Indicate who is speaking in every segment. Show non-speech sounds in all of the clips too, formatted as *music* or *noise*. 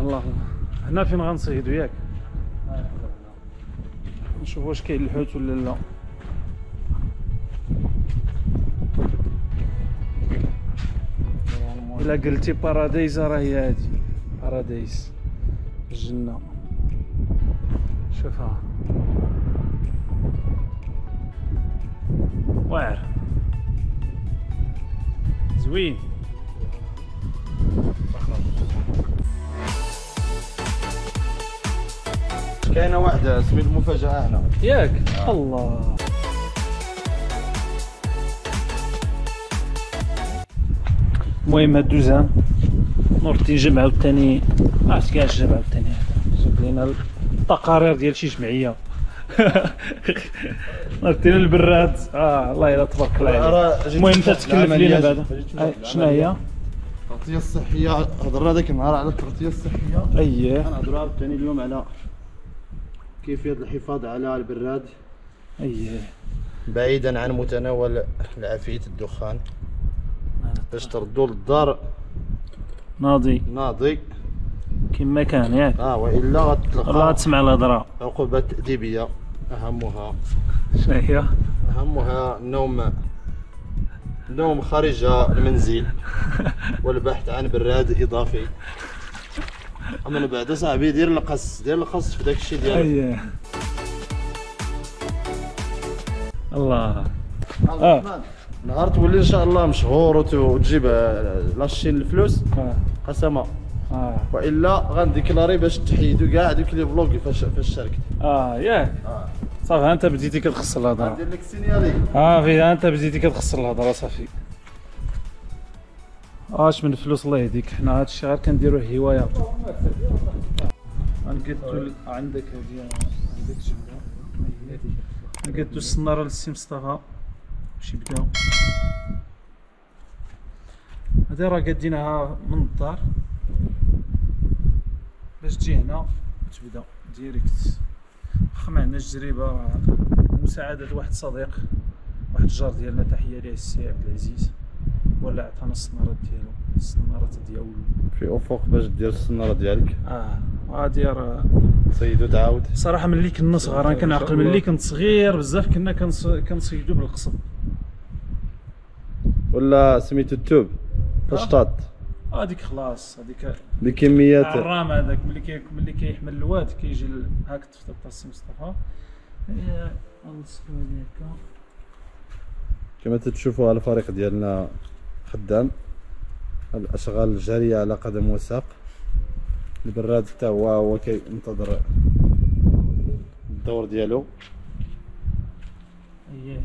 Speaker 1: الله الله. هنا فين غنصيدو ياك نشوف واش كاين الحوت ولا لا. إلا قلتي paradise راه هي هادي. paradise الجنة. شوفها. واعر. زوين.
Speaker 2: كاينة واحدة سميت المفاجأة هنا.
Speaker 1: ياك. الله. المهم هاد دوزان نور الدين جاب عاوتاني ما عرفت كاع جاب عاوتاني هذا. جاب لينا التقارير ديال شي جمعية. *laughs* نور الدين البراد آه الله يلا تبارك الله عليك. المهم
Speaker 2: نشوف
Speaker 1: تتكلف لينا. بعدا شنو هي؟
Speaker 2: التغطية الصحية هضرنا ذاك النهار على التغطية الصحية.
Speaker 1: أييه.
Speaker 2: غنهضروا عاوتاني اليوم على كيفيه الحفاظ على البراد
Speaker 1: اييه
Speaker 2: بعيدا عن متناول العافيه الدخان. باش تردوا للدار.
Speaker 1: ناضي.
Speaker 2: ناضي.
Speaker 1: كما كان ياك.
Speaker 2: آه
Speaker 1: وإلا
Speaker 2: غتلقى
Speaker 1: تسمع الهضره
Speaker 2: عقوبات تأديبية. أهمها.
Speaker 1: شنو هي
Speaker 2: أهمها النوم النوم خارج المنزل. *laughs* والبحث عن براد إضافي. أما بعد صاحبي دير القص دير القص في داك الشيء ديالك.
Speaker 1: اييه الله. آه.
Speaker 2: نهار تولي إن شاء الله مشهور وت- وتجيب آه، la chaîne الفلوس.
Speaker 1: آه.
Speaker 2: قسما.
Speaker 1: آه.
Speaker 2: وإلا غن déclarer باش تحيدوا كاع دوك لي vlog فاش فاش شاركت.
Speaker 1: آه ياك
Speaker 2: آه.
Speaker 1: صافي أنت بديتي كتخسر الهضرة.
Speaker 2: ندير لك signaler
Speaker 1: آه في أنت بديتي كتخسر الهضرة صافي. اش من فلوس الله يهديك. حنا هادشي غير كنديروه هواية. عندك عندك نقدو السناره للسي مصطفى. باش يبداو هادي راه قادينها من الدار. باش تجي هنا وتبدا direct. واخا ما عندناش تجربة راه مساعدة واحد صديق واحد الجار ديالنا. تحية ليه السي عبد العزيز ولا عطانا السنارات ديالو السنارات ديالو.
Speaker 2: في أفق باش دير السناره ديالك؟
Speaker 1: آه غادي راه.
Speaker 2: تصيدو تعاود
Speaker 1: صراحة ملي كنا صغار أنا كنعقل ملي كنت صغير بزاف كنا كنص- كنصيدو بالقصب.
Speaker 2: ولا سميتو التوب؟ الشطاط.
Speaker 1: هذيك خلاص هذيك
Speaker 2: بكميات.
Speaker 1: الرام هذاك ملي كي ملي كيحمل الواد كيجي هاك تفتح السي مصطفى.
Speaker 2: كما تشوفوا الفريق ديالنا خدام الأشغال الجارية على قدم وساق. البراد حتى هو هو كينتظر الدور ديالو.
Speaker 1: اييه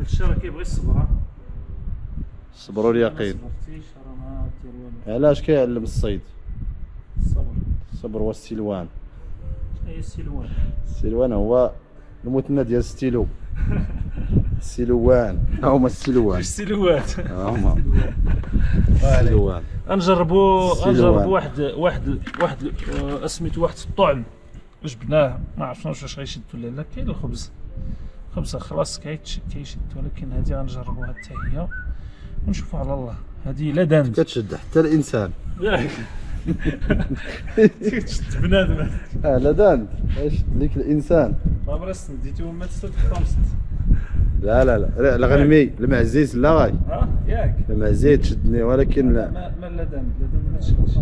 Speaker 1: هادشي راه كيبغي الصبر.
Speaker 2: الصبر واليقين علاش كيعلم الصيد؟
Speaker 1: الصبر
Speaker 2: الصبر والسلوان
Speaker 1: هي السلوان
Speaker 2: السلوان هو المثنى ديال ستيلو. *laughs* سلوان هما السلوان. *laughs*
Speaker 1: السلوات
Speaker 2: هما. السلوان.
Speaker 1: غنجربوا. غنجربوا واحد واحد واحد آه، سميتو واحد الطعم. جبناه. ما عرفناش واش غيشد ولا لا. كاين الخبز. خبزه خلاص كيتش- كيشد ولكن هذه غنجربوها حتى هي. ونشوفوا على الله. هذه la dinde
Speaker 2: كتشد حتى الإنسان. *laughs*
Speaker 1: ياك تشد بنادم.
Speaker 2: آه la dinde يشد ليك الإنسان.
Speaker 1: ما ديتو ما تستد خمسة.
Speaker 2: لا لا لا. لا الغنمي المعزيز لا غاي.
Speaker 1: ها؟ ياك.
Speaker 2: المعزيز تشدني ولكن لا.
Speaker 1: ما ما la dinde لا دانت ما تشدش.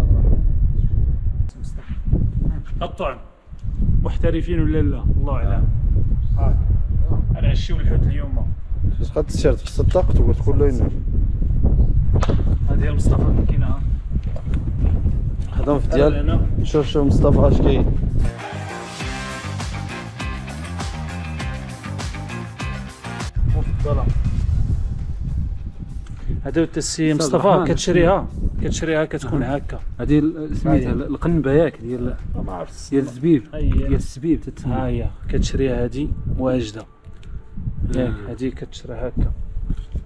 Speaker 1: الطعم. محترفين ولا لا؟ الله اعلم هاك غنعشيو الحوت اليوم.
Speaker 2: فاش قد التيشيرت خص الطاقة وتقول له إنه.
Speaker 1: هذه مصطفى كاينة ها.
Speaker 2: خدم في ديال شوف شوف مصطفى اش كاين.
Speaker 1: هو السي مصطفى. كتشريها. كتشريها كتكون هكا.
Speaker 3: هذه سميتها. القنبه ياك ديال
Speaker 1: ما عرفت
Speaker 3: ديال الزبيب. ديال الزبيب
Speaker 1: ها
Speaker 3: تتسمى.
Speaker 1: هي كتشريها هذه واجده ياك
Speaker 3: آه.
Speaker 1: هذه كتشري هكا.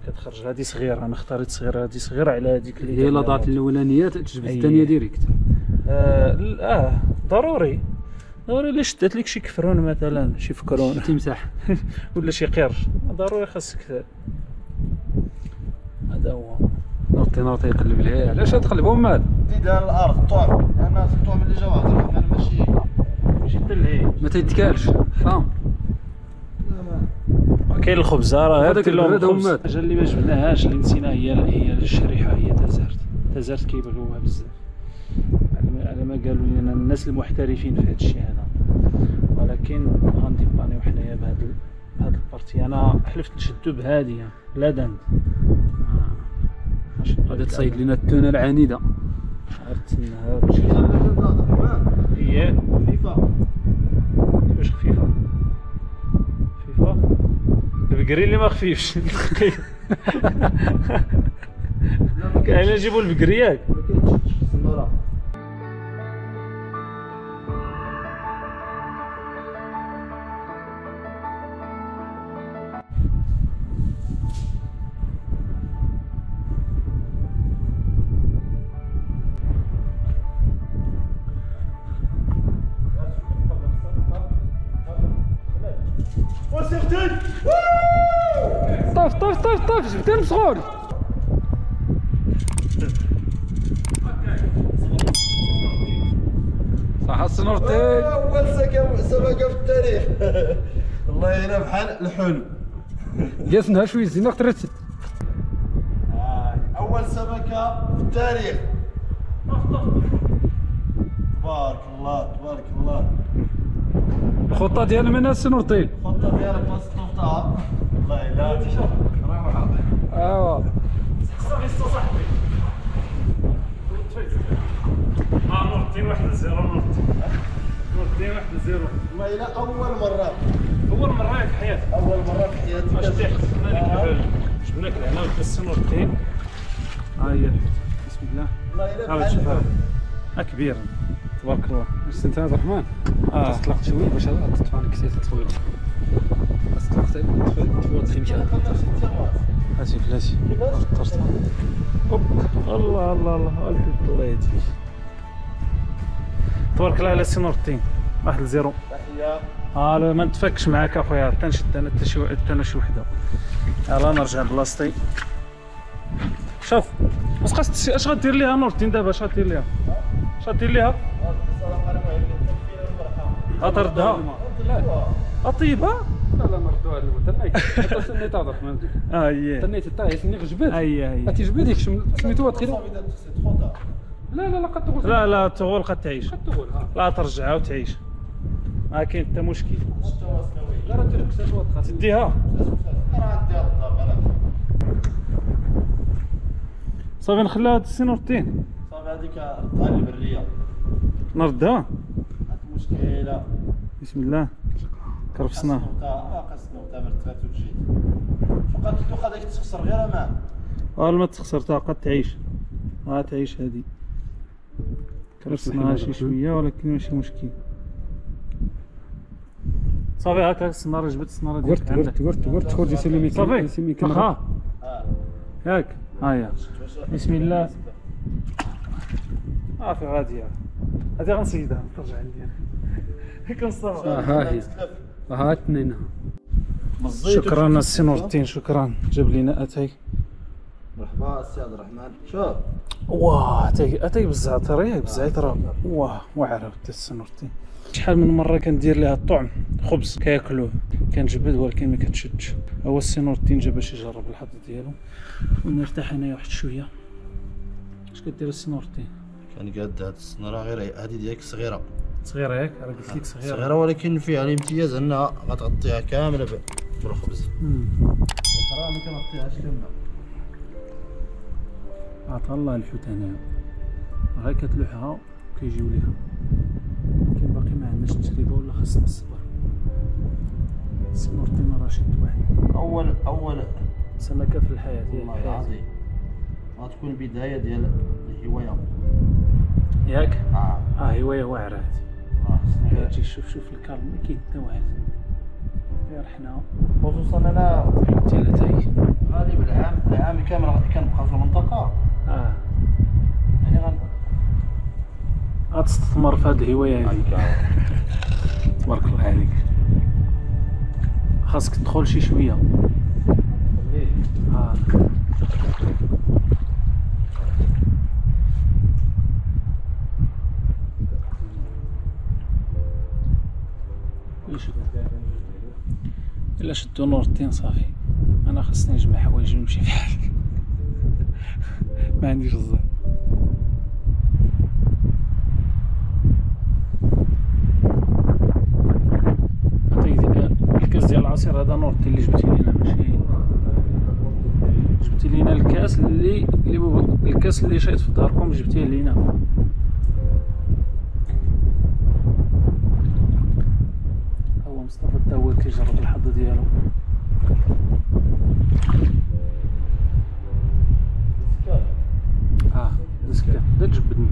Speaker 1: كتخرج. هذه صغيرة أنا اختاريت صغيرة. هذه صغيرة على هذيك اللي
Speaker 3: هي
Speaker 1: هذه.
Speaker 3: الأولانية تجبد. الثانية direct.
Speaker 1: آه, آه ضروري. ضروري. الا شدات لك شي كفرون مثلا شي فكرون؟
Speaker 3: تمسح *laughs*
Speaker 1: ولا شي قرش ضروري خاصك هذا هو.
Speaker 3: نوطي نوطي يقلب لها علاش تقلبهم مال؟
Speaker 2: تدي ديال الأرض الطعم لأن الطعم اللي جا عبد الرحمن ماشي
Speaker 1: ماشي حتى لهي
Speaker 3: ما تيتكالش حرام
Speaker 1: كاين الخبزه راه
Speaker 3: هذاك
Speaker 1: اللون الخبز. الحاجة اللي ما جبناهاش اللي نسينا هي هي الشريحة هي تازارت تازارت كيبغيوها بزاف. على ما- على ما قالوا لنا الناس المحترفين في هذا الشيء هذا. ولكن غن dépanner و حنايا بهذا بهذا ال partie. أنا حلفت نشدو بهادي la dinde.
Speaker 3: غادي تصيد لنا التونة العنيدة.
Speaker 1: عرفت إنها هي
Speaker 2: خفيفه
Speaker 1: كيفاش خفيفه خفيفه البقري اللي ما خفيفش. *laughs* كاين نجيبو البقري ياك
Speaker 3: طف طف طف طف جبت المسغول صح السنورتين
Speaker 2: اول سمكه في التاريخ والله أنا بحال الحلم
Speaker 3: قاسنها شوية زينه ترتب
Speaker 2: اول سمكه في التاريخ تبارك الله تبارك الله
Speaker 3: الخطة ديال من السنورتين
Speaker 2: الخطة ديالك ما صنفتها والله لا روعه
Speaker 3: أيوا.
Speaker 1: آه نورتين واحد زيرو نورتين نورتين واحد زيرو
Speaker 2: والله لا أول مرة.
Speaker 1: أول مرة في حياتي
Speaker 2: أول مرة في حياتي.
Speaker 1: اش تيخ جبنا لك العلا جبنا لك العلا والكاس نورتين ها هي بسم الله.
Speaker 2: والله لا
Speaker 1: ها
Speaker 2: بحال
Speaker 1: شوف
Speaker 2: الحلم.
Speaker 1: ها كبير تبارك الله.
Speaker 3: واش انت عبد الرحمن
Speaker 1: آه.
Speaker 3: طلقت شوية باش تدفع لك كثير تصويره بس طلقت تفوت خمسه
Speaker 1: هاتي فلاتي طرت الله الله الله. الله يهديك تبارك الله على سي نور الدين. واحد ل
Speaker 2: zéro.
Speaker 1: تحية. آه لا ما نتفكش معاك أخويا. حتى نشد أنا حتى شي حتى أنا شي وحدة. يلا نرجع لبلاصتي شوف واش اش غدير ليها نورتين دابا؟ اش غدير ليها؟ اش غدير ليها. غتردها أطيبها.
Speaker 3: لا لا نردوها لما تنيت. سنيت عبد الرحمن
Speaker 1: آه هي
Speaker 3: تنيت حتى
Speaker 1: هي هي
Speaker 3: هاتي جبت شم- سميتوها تخيل
Speaker 2: صافي دابا تخسي تخوتها
Speaker 3: لا لا لا قد تغول
Speaker 1: لا لا تغول قد تعيش.
Speaker 3: قد تغول ها.
Speaker 1: لا ترجعها وتعيش. ما كاين حتى مشكل.
Speaker 3: لا راه
Speaker 1: تديها.
Speaker 2: راه ديال الدار بالك
Speaker 1: صافي نخليها هاد السي نورتين
Speaker 2: صافي هذيك ردها لي بريه
Speaker 1: نردها
Speaker 2: هاد المشكلة
Speaker 1: بسم الله. كرفسناها
Speaker 2: آه قصنا وتا مرتفات وتجي شو قد تدوخ هذاك تخسر؟ غير أمان
Speaker 1: قال ما تخسرتها قد تعيش. ها تعيش هذه. كرفسناها شي شوية ولكن ماشي مشكل. صافي هاك هاك السناره جبت السناره ديالك
Speaker 3: قرت
Speaker 1: عندك
Speaker 3: قرت قرت قرت خرج يسلمي
Speaker 1: صافي.
Speaker 3: يسلمي
Speaker 1: واخا
Speaker 2: آه.
Speaker 1: ياك ها هي بسم الله. صافي غاديه هذه غنصيدها ترجع عندي أنا *laughs* كنصطفى
Speaker 3: آه، ها هي. ها اثنين.
Speaker 1: شكرا السي نور الدين شكرا. جاب لنا أتاي.
Speaker 2: مرحبا السي عبد الرحمن. شوف
Speaker 1: واه أتاي أتاي بالزعتر ياك بالزعتر واه واعر السي نور الدين شحال من مرة كندير لها الطعم؟ خبز كياكلوه. كنجبد ولكن ما كتشدش. هو السي نور الدين جا باش يجرب الحظ ديالو. ونرتاح انايا واحد شوية. اش كدير السي نور الدين
Speaker 2: كان قاد هاد السناره غير هذه ديالك صغيرة.
Speaker 1: صغيرة ياك؟ راه قلت لك صغيرة.
Speaker 2: صغيرة ولكن فيها الامتياز أنها غتغطيها كاملة بالخبز. الاخرى ما كنغطيهاش كاملة.
Speaker 1: عطا الله الحوت هنايا. غير كتلوحها كيجيو ليها. لكن باقي ما عندناش التجربه ولا خاصنا الصبر. سمرتي راه شد واحد.
Speaker 2: اول اول
Speaker 1: سمكه في الحياة.
Speaker 2: والله العظيم. غتكون بدايه ديال الهواية.
Speaker 1: ياك؟
Speaker 2: آه.
Speaker 1: آه هواية واعرة هادي.
Speaker 2: الله خصني
Speaker 1: كتجي شوف شوف الكرم ما كاين حتى واحد. غير حنا.
Speaker 2: خصوصا
Speaker 1: أنا اتاي
Speaker 2: غالب العام العام كامل كنبقى في المنطقة.
Speaker 1: آه.
Speaker 2: يعني غن
Speaker 1: غتستثمر في هذه الهواية هذه تبارك الله عليك. خاصك تدخل شي شوية. آه. الا شدو نور الدين صافي؟ أنا خاصني نجمع حوايجي ونمشي بحالي *laughs* ما عنديش الزهر الكاس ديال العصير هذا نور الدين اللي جبتي لينا ماشي؟ جبتي لينا الكاس اللي اللي الكاس اللي شايط في داركم جبتيه لينا هو مصطفى كيجرب الحظ ديالو. آه مسكين لا تجبدني.